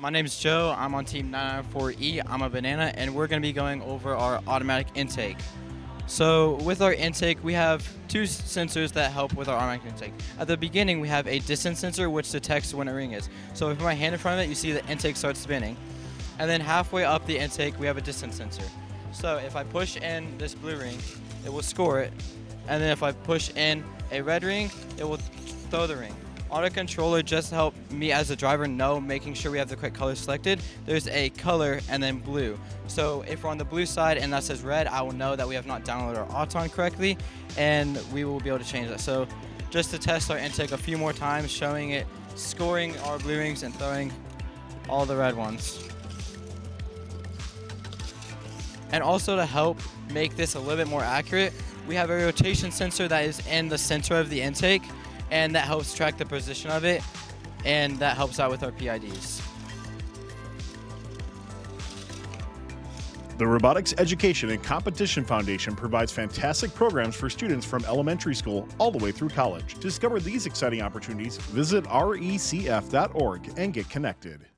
My name's Joe. I'm on team 994E. I'm a banana, and we're going to be going over our automatic intake. So with our intake, we have two sensors that help with our automatic intake. At the beginning, we have a distance sensor which detects when a ring is. So if my hand in front of it, you see the intake starts spinning. And then halfway up the intake, we have a distance sensor. So if I push in this blue ring, it will score it. And then if I push in a red ring, it will throw the ring. Auto controller just help me as a driver know making sure we have the correct color selected. There's a color and then blue. So if we're on the blue side and that says red, I will know that we have not downloaded our Auton correctly and we will be able to change that. So just to test our intake a few more times, showing it, scoring our blue rings and throwing all the red ones. And also to help make this a little bit more accurate, we have a rotation sensor that is in the center of the intake, and that helps track the position of it, and that helps out with our PIDs. The Robotics Education and Competition Foundation provides fantastic programs for students from elementary school all the way through college. To discover these exciting opportunities, visit recf.org and get connected.